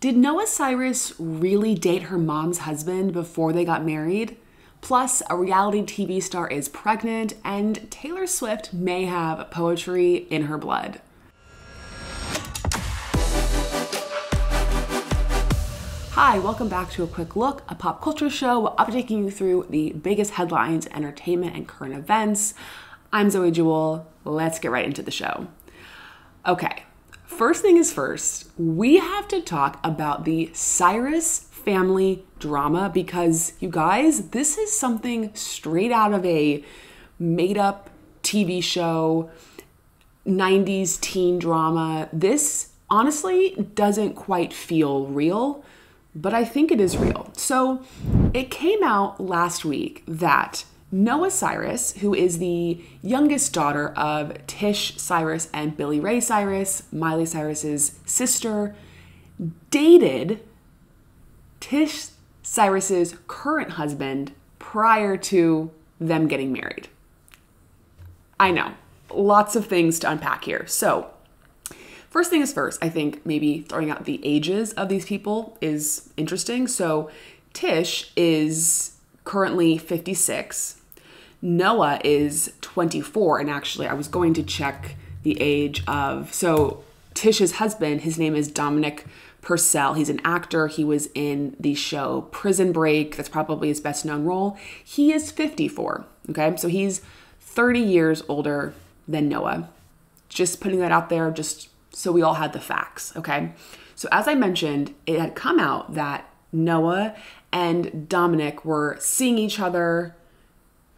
Did Noah Cyrus really date her mom's husband before they got married? Plus, a reality TV star is pregnant, and Taylor Swift may have poetry in her blood. Hi, welcome back to a quick look, a pop culture show updating you through the biggest headlines, entertainment, and current events. I'm Zoe Jewell. Let's get right into the show. Okay, First thing is first, we have to talk about the Cyrus family drama because you guys, this is something straight out of a made up TV show, 90s teen drama. This honestly doesn't quite feel real, but I think it is real. So it came out last week that Noah Cyrus, who is the youngest daughter of Tish Cyrus and Billy Ray Cyrus, Miley Cyrus's sister, dated Tish Cyrus's current husband prior to them getting married. I know, lots of things to unpack here. So, first thing is first, I think maybe throwing out the ages of these people is interesting. So, Tish is currently 56 Noah is 24, and actually, I was going to check the age of. So, Tish's husband, his name is Dominic Purcell. He's an actor. He was in the show Prison Break. That's probably his best known role. He is 54. Okay, so he's 30 years older than Noah. Just putting that out there, just so we all had the facts. Okay, so as I mentioned, it had come out that Noah and Dominic were seeing each other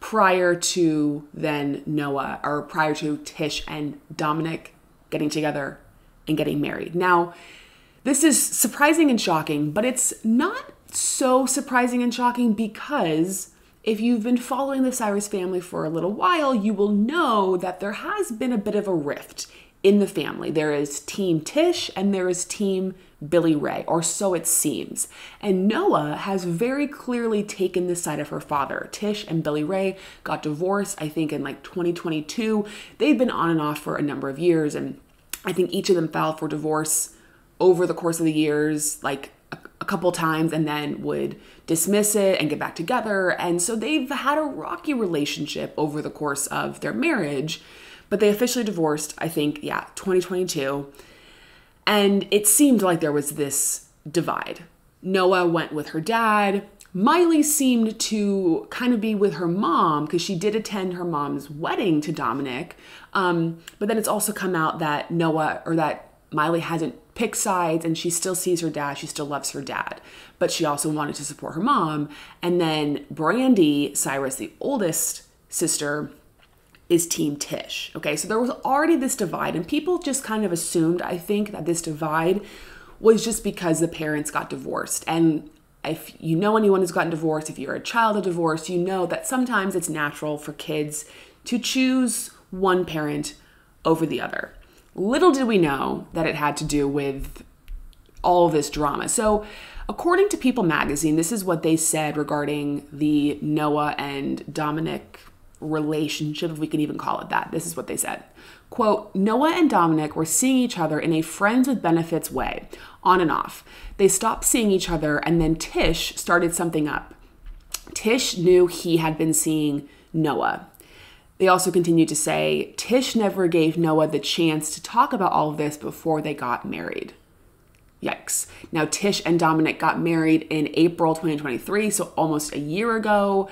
prior to then Noah or prior to Tish and Dominic getting together and getting married. Now, this is surprising and shocking, but it's not so surprising and shocking because if you've been following the Cyrus family for a little while, you will know that there has been a bit of a rift in the family. There is Team Tish and there is Team Billy Ray, or so it seems. And Noah has very clearly taken the side of her father. Tish and Billy Ray got divorced, I think, in like 2022. They've been on and off for a number of years, and I think each of them filed for divorce over the course of the years, like a, couple times, and then would dismiss it and get back together. And so they've had a rocky relationship over the course of their marriage, but they officially divorced, I think, yeah, 2022. And it seemed like there was this divide. Noah went with her dad. Miley seemed to kind of be with her mom because she did attend her mom's wedding to Dominic. Um, but then it's also come out that Noah or that Miley hasn't picked sides and she still sees her dad. She still loves her dad, but she also wanted to support her mom. And then Brandi Cyrus, the oldest sister, is Team Tish. Okay, so there was already this divide, and people just kind of assumed, I think, that this divide was just because the parents got divorced. And if you know anyone who's gotten divorced, if you're a child of divorce, you know that sometimes it's natural for kids to choose one parent over the other. Little did we know that it had to do with all this drama. So, according to People magazine, this is what they said regarding the Noah and Dominic relationship, if we can even call it that. This is what they said. Quote, Noah and Dominic were seeing each other in a friends with benefits way, on and off. They stopped seeing each other, and then Tish started something up. Tish knew he had been seeing Noah. They also continued to say Tish never gave Noah the chance to talk about all of this before they got married. Yikes. Now, Tish and Dominic got married in April 2023, so almost a year ago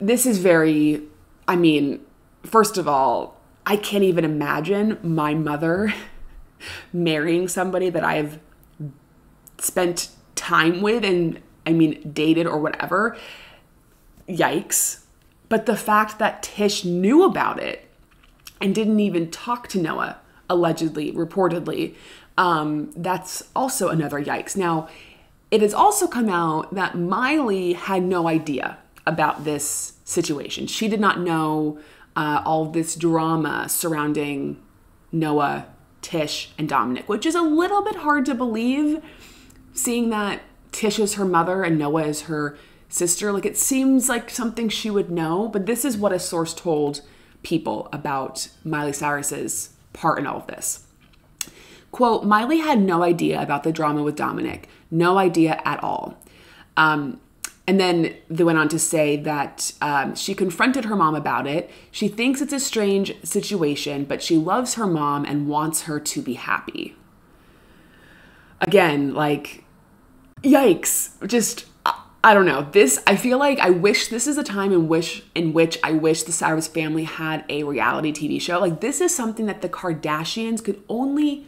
this is very, I mean, first of all, I can't even imagine my mother marrying somebody that I've spent time with and I mean dated or whatever. Yikes. But the fact that Tish knew about it and didn't even talk to Noah, allegedly, reportedly, um, that's also another yikes. Now, it has also come out that Miley had no idea about this situation. She did not know uh, all this drama surrounding Noah, Tish, and Dominic, which is a little bit hard to believe, seeing that Tish is her mother and Noah is her sister. Like it seems like something she would know, but this is what a source told people about Miley Cyrus's part in all of this. Quote, Miley had no idea about the drama with Dominic, no idea at all. Um, and then they went on to say that um, she confronted her mom about it. She thinks it's a strange situation, but she loves her mom and wants her to be happy. Again, like, yikes. Just, I don't know. This, I feel like I wish this is a time in which, in which I wish the Cyrus family had a reality TV show. Like, this is something that the Kardashians could only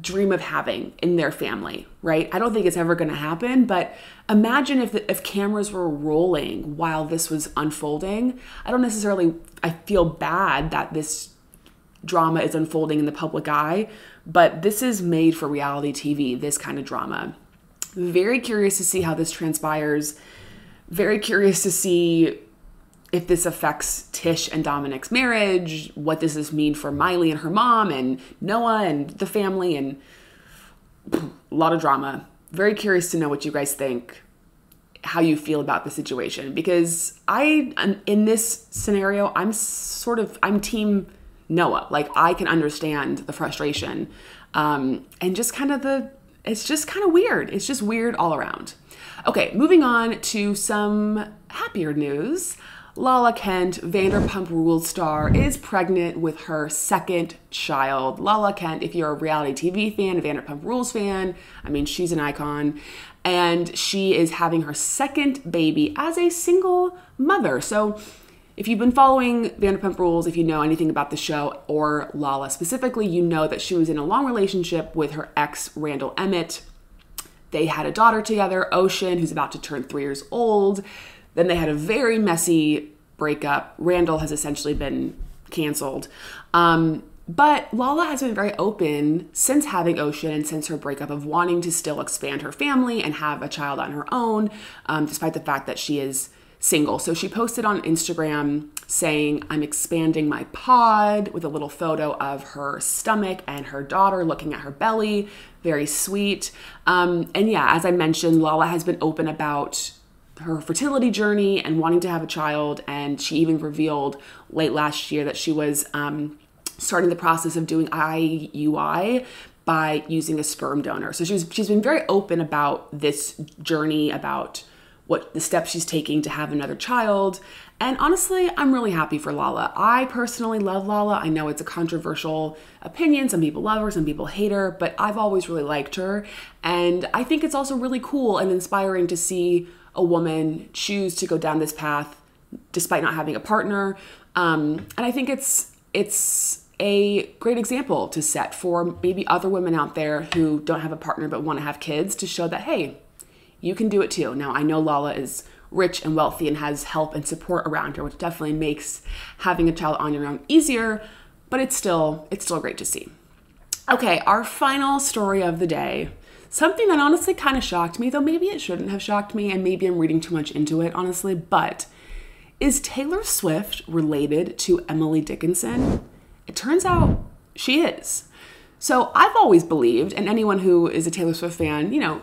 dream of having in their family, right? I don't think it's ever going to happen, but imagine if the, if cameras were rolling while this was unfolding. I don't necessarily I feel bad that this drama is unfolding in the public eye, but this is made for reality TV, this kind of drama. Very curious to see how this transpires. Very curious to see if this affects Tish and Dominic's marriage, what does this mean for Miley and her mom and Noah and the family, and a lot of drama. Very curious to know what you guys think, how you feel about the situation, because I, in this scenario, I'm sort of, I'm team Noah. Like, I can understand the frustration um, and just kind of the, it's just kind of weird. It's just weird all around. Okay, moving on to some happier news. Lala Kent, Vanderpump Rules star, is pregnant with her second child. Lala Kent, if you're a reality TV fan, a Vanderpump Rules fan, I mean, she's an icon. And she is having her second baby as a single mother. So, if you've been following Vanderpump Rules, if you know anything about the show or Lala specifically, you know that she was in a long relationship with her ex, Randall Emmett. They had a daughter together, Ocean, who's about to turn three years old. Then they had a very messy breakup. Randall has essentially been canceled. Um, but Lala has been very open since having Ocean and since her breakup of wanting to still expand her family and have a child on her own, um, despite the fact that she is single. So she posted on Instagram saying, I'm expanding my pod with a little photo of her stomach and her daughter looking at her belly. Very sweet. Um, and yeah, as I mentioned, Lala has been open about her fertility journey and wanting to have a child. And she even revealed late last year that she was um, starting the process of doing IUI by using a sperm donor. So she's she's been very open about this journey, about what the steps she's taking to have another child. And honestly, I'm really happy for Lala. I personally love Lala. I know it's a controversial opinion. Some people love her, some people hate her, but I've always really liked her. And I think it's also really cool and inspiring to see a woman choose to go down this path despite not having a partner. Um, and I think it's it's a great example to set for maybe other women out there who don't have a partner but want to have kids to show that hey, you can do it too. Now I know Lala is rich and wealthy and has help and support around her, which definitely makes having a child on your own easier, but it's still it's still great to see. Okay, our final story of the day Something that honestly kind of shocked me, though maybe it shouldn't have shocked me, and maybe I'm reading too much into it, honestly, but is Taylor Swift related to Emily Dickinson? It turns out she is. So I've always believed, and anyone who is a Taylor Swift fan, you know,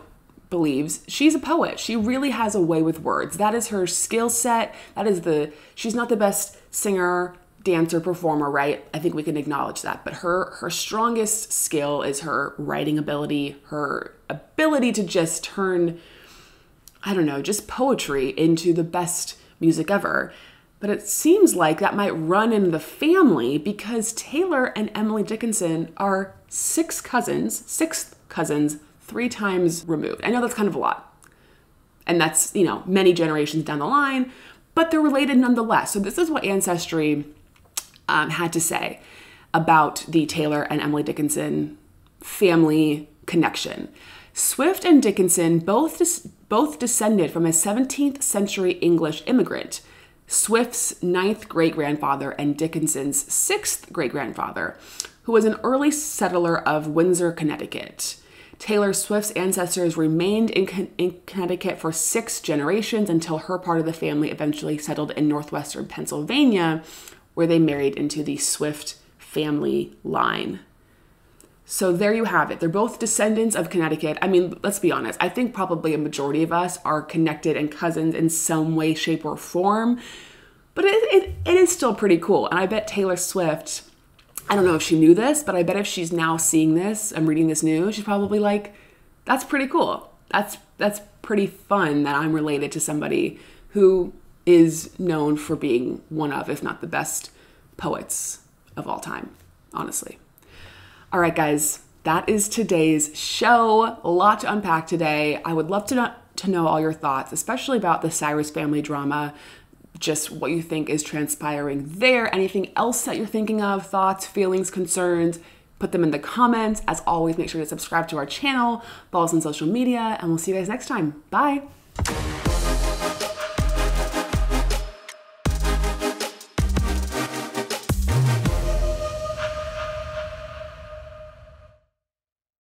believes she's a poet. She really has a way with words. That is her skill set. That is the, she's not the best singer dancer performer right? I think we can acknowledge that. But her her strongest skill is her writing ability her ability to just turn i don't know just poetry into the best music ever. But it seems like that might run in the family because taylor and emily dickinson are six cousins sixth cousins three times removed. I know that's kind of a lot. And that's you know many generations down the line but they're related nonetheless. So this is what ancestry um, had to say about the Taylor and Emily Dickinson family connection. Swift and Dickinson both des- both descended from a 17th century English immigrant. Swift's ninth great grandfather and Dickinson's sixth great grandfather, who was an early settler of Windsor, Connecticut. Taylor Swift's ancestors remained in, Con- in, Connecticut for six generations until her part of the family eventually settled in northwestern Pennsylvania, where they married into the Swift family line. So there you have it. They're both descendants of Connecticut. I mean, let's be honest. I think probably a majority of us are connected and cousins in some way, shape, or form. But it, it, it is still pretty cool. And I bet Taylor Swift, I don't know if she knew this, but I bet if she's now seeing this and reading this news, she's probably like, that's pretty cool. That's that's pretty fun that I'm related to somebody who is known for being one of, if not the best poets of all time, honestly. All right, guys, that is today's show. A lot to unpack today. I would love to know, to know all your thoughts, especially about the Cyrus family drama, just what you think is transpiring there, anything else that you're thinking of, thoughts, feelings, concerns. Put them in the comments. As always, make sure to subscribe to our channel, follow us on social media, and we'll see you guys next time. Bye.